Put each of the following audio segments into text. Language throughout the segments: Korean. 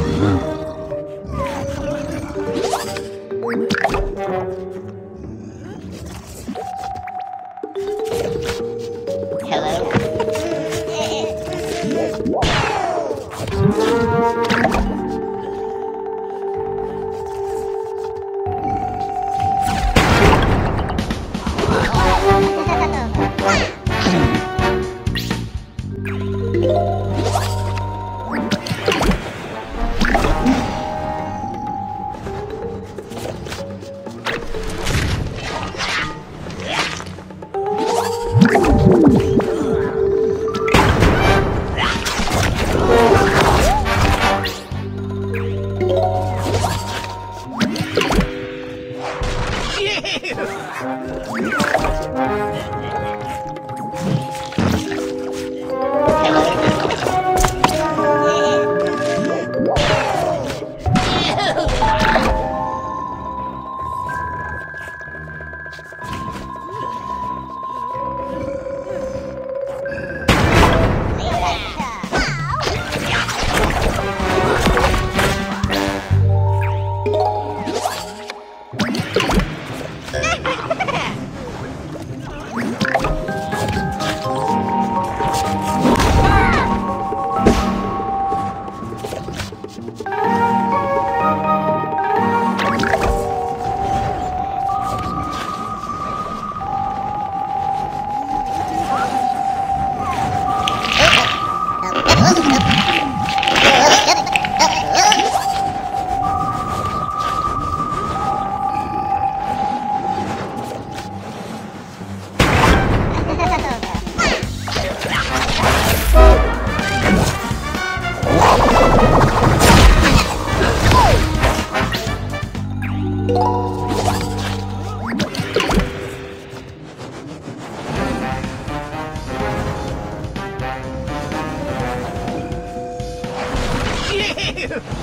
Hello. Yeah.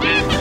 Ha ha ha!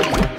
Bye.